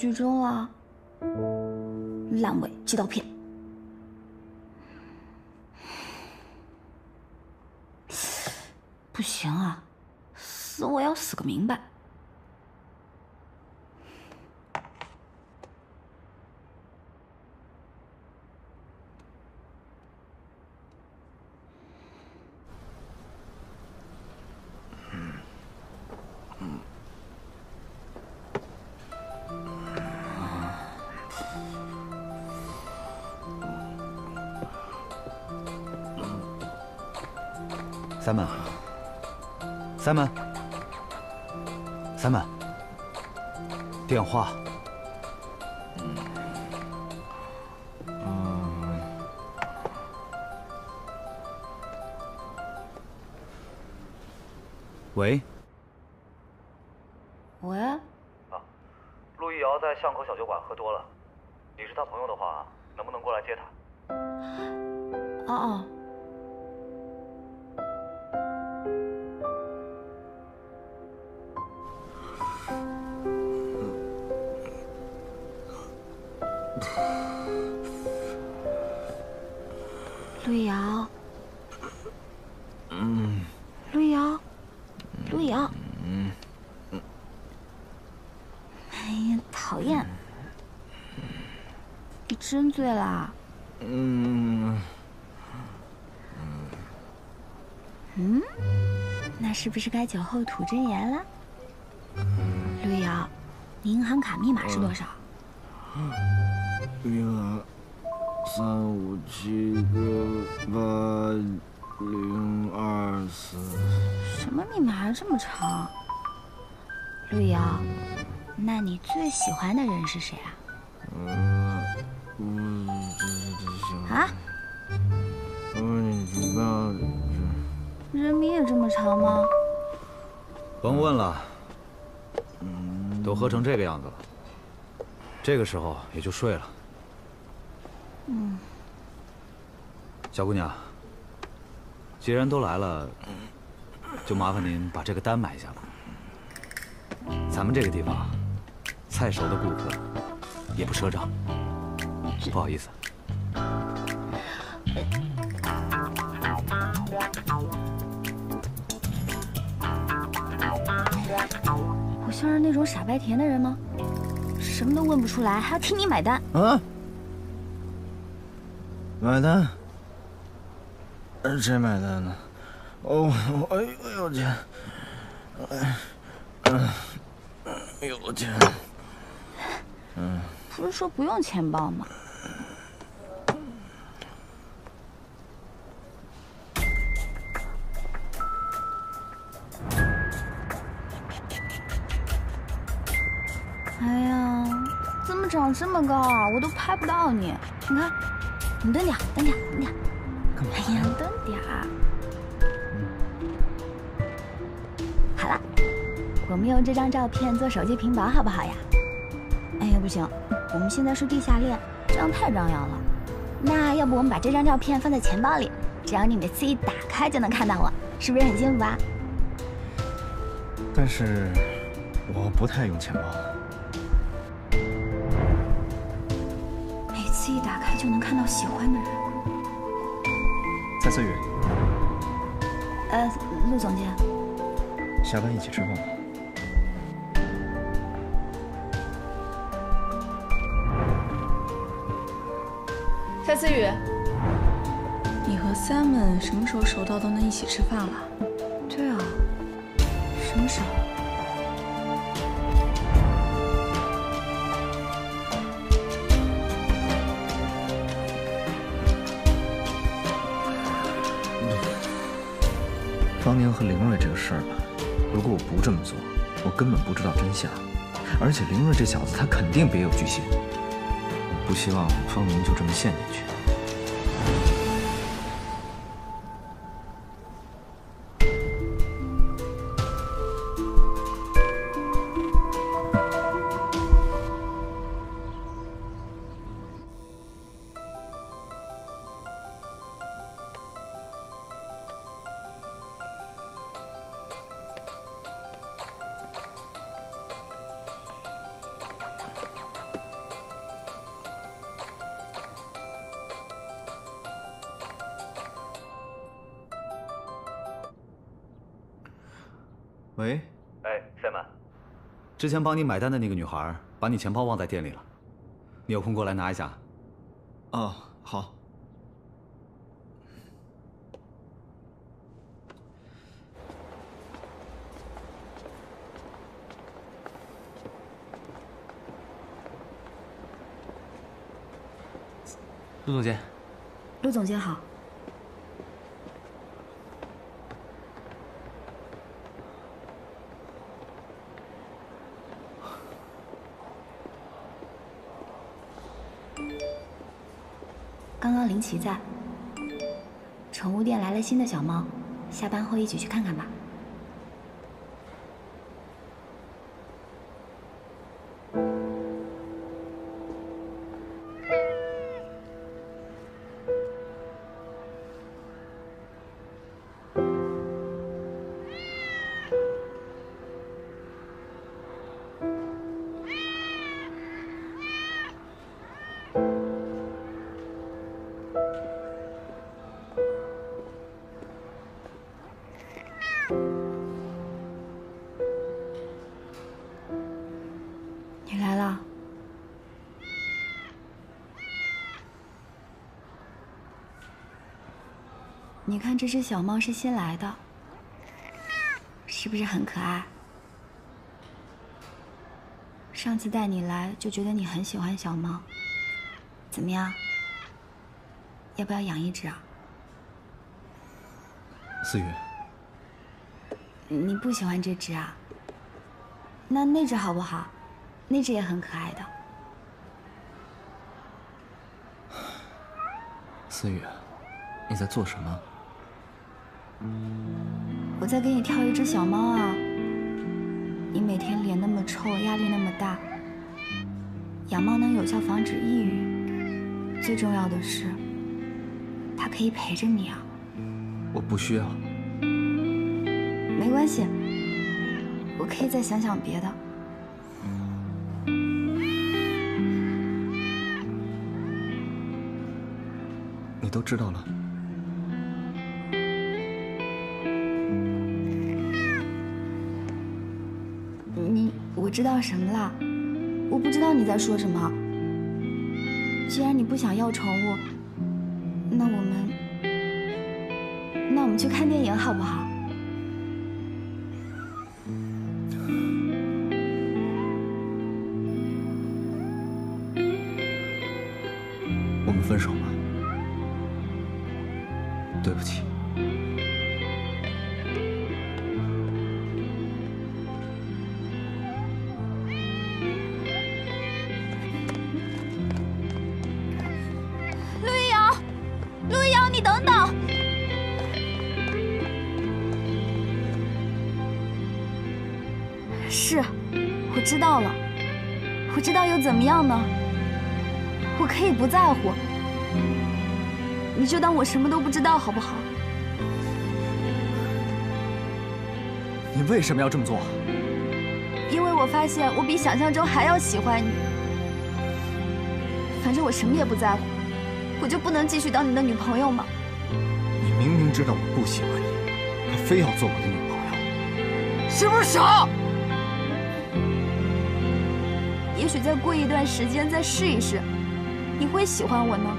剧终了。烂尾寄刀片，不行啊，死我要死个明白。三门，三门，三门，电话。嗯。喂。喂。啊，陆一瑶在巷口小酒馆喝多了，你是他朋友的话，能不能过来接他？哦哦。你真醉了？嗯，嗯，那是不是该酒后吐真言了？陆瑶，你银行卡密码是多少？银行。三五七六八零二四，什么密码这么长？陆瑶，那你最喜欢的人是谁啊？嗯，啊？我问你知道人名也这么长吗？甭问了，都喝成这个样子了，这个时候也就睡了。嗯，小姑娘，既然都来了，就麻烦您把这个单买下吧。咱们这个地方，菜熟的顾客也不赊账，不好意思。我像是那种傻白甜的人吗？什么都问不出来，还要替你买单？啊？买单？谁买单呢？哦，哎呦哎呦我天！哎，嗯，哎呦我天！嗯，不是说不用钱包吗？长这么高啊？我都拍不到你，你看。你蹲点，蹲点，蹲点。哎呀，蹲点。好了，我们用这张照片做手机屏保，好不好呀？哎呀，不行，我们现在是地下恋，这样太张扬了。那要不我们把这张照片放在钱包里，只要你每次一打开就能看到我，是不是很幸福啊？但是，我不太用钱包。就能看到喜欢的人。蔡思雨。呃，陆总监。下班一起吃饭吧。蔡思雨，你和 Simon 什么时候熟到都能一起吃饭了？对啊，什么时候？方宁和林睿这个事儿吧，如果我不这么做，我根本不知道真相。而且林睿这小子，他肯定别有居心。我不希望方宁就这么陷进去。喂，哎，Simon，之前帮你买单的那个女孩，把你钱包忘在店里了，你有空过来拿一下。哦，好。陆总监，陆总监好。刚刚林奇在。宠物店来了新的小猫，下班后一起去看看吧。你来了。你看这只小猫是新来的，是不是很可爱？上次带你来就觉得你很喜欢小猫，怎么样？要不要养一只啊？思雨，你不喜欢这只啊？那那只好不好？那只也很可爱的。思雨，你在做什么？我在给你挑一只小猫啊。你每天脸那么臭，压力那么大，养猫能有效防止抑郁，最重要的是，它可以陪着你啊。我不需要。没关系，我可以再想想别的。你都知道了。你我知道什么了？我不知道你在说什么。既然你不想要宠物，那我们，那我们去看电影好不好？我们分手吧。对不起。陆一瑶，陆一瑶，你等等！是，我知道了。我知道又怎么样呢？我可以不在乎，你就当我什么都不知道，好不好？你为什么要这么做？因为我发现我比想象中还要喜欢你。反正我什么也不在乎，我就不能继续当你的女朋友吗？你明明知道我不喜欢你，还非要做我的女朋友，是不是傻？也许再过一段时间再试一试，你会喜欢我呢。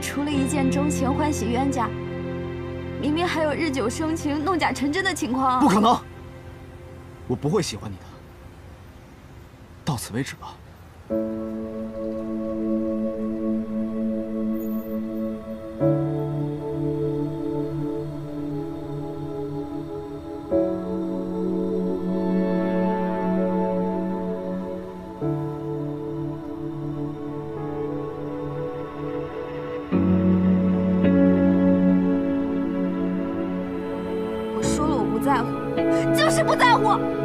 除了一见钟情、欢喜冤家，明明还有日久生情、弄假成真的情况。不可能，我不会喜欢你的。到此为止吧。我